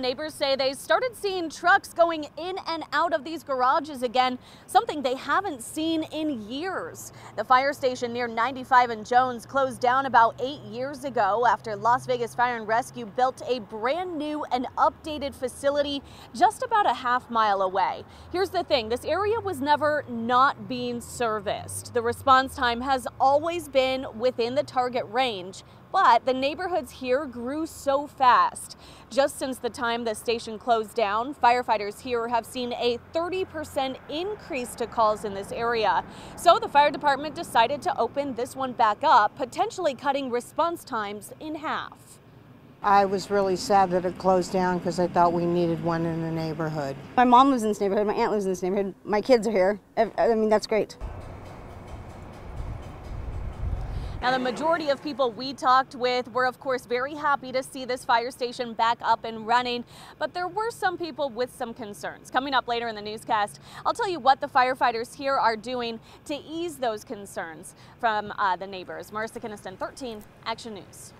Neighbors say they started seeing trucks going in and out of these garages again, something they haven't seen in years. The fire station near 95 and Jones closed down about eight years ago after Las Vegas Fire and Rescue built a brand new and updated facility just about a half mile away. Here's the thing, this area was never not being serviced. The response time has always been within the target range, but the neighborhoods here grew so fast. Just since the time the station closed down, firefighters here have seen a 30% increase to calls in this area. So the fire department decided to open this one back up, potentially cutting response times in half. I was really sad that it closed down because I thought we needed one in the neighborhood. My mom lives in this neighborhood, my aunt lives in this neighborhood, my kids are here. I mean, that's great. Now, the majority of people we talked with were, of course, very happy to see this fire station back up and running, but there were some people with some concerns. Coming up later in the newscast, I'll tell you what the firefighters here are doing to ease those concerns from uh, the neighbors. Marissa Kinniston, 13 Action News.